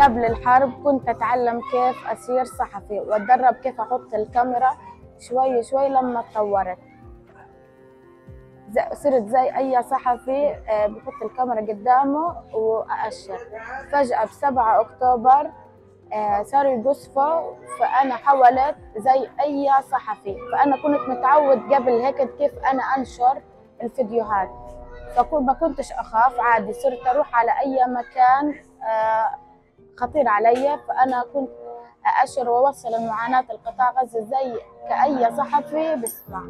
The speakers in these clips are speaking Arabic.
قبل الحرب كنت أتعلم كيف أصير صحفي وأتدرب كيف أحط الكاميرا شوي شوي لما اتطورت زي- صرت زي أي صحفي آه، بحط الكاميرا قدامه وأأشر. فجأة بسبعة أكتوبر آه، صاروا يقصفوا فأنا حولت زي أي صحفي. فأنا كنت متعود قبل هيك كيف أنا أنشر الفيديوهات. فما كنتش أخاف عادي. صرت أروح على أي مكان آه، خطير علي فأنا كنت أأشر وأوصل المعاناة القطاع غزة زي كأي صحفي بسمع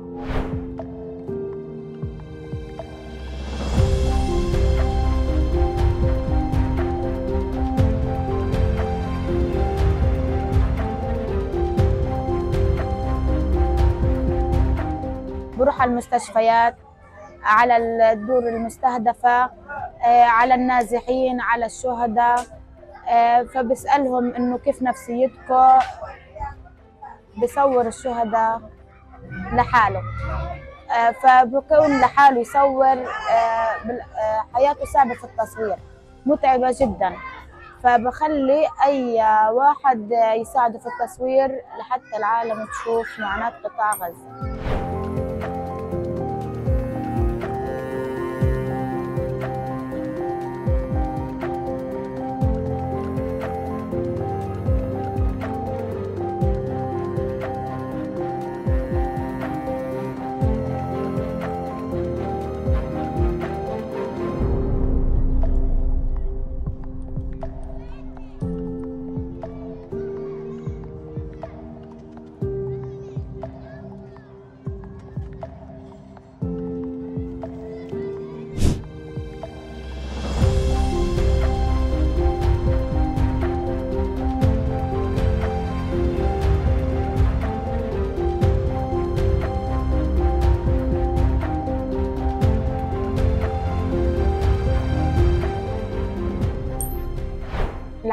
بروح على المستشفيات على الدور المستهدفة آه، على النازحين على الشهداء. فبسألهم إنه كيف نفسيتكم بصور الشهداء لحاله. آه، فبكون لحاله يصور آه، آه، حياته صعبة في التصوير. متعبة جدا. فبخلي أي واحد يساعده في التصوير لحتى العالم تشوف معاناة قطاع غزة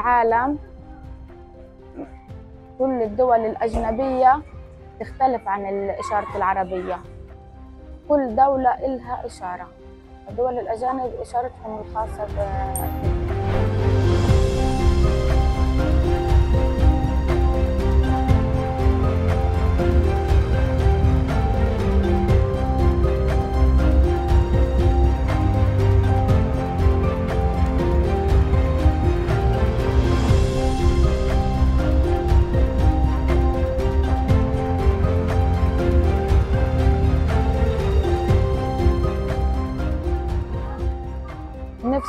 العالم. كل الدول الأجنبية تختلف عن الإشارة العربية. كل دولة إلها إشارة. الدول الأجانب إشارتهم الخاصة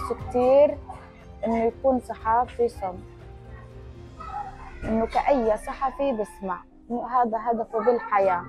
نفسه كتير إنه يكون صحافي صم. إنه كأي صحفي بسمع. هذا هدفه بالحياة.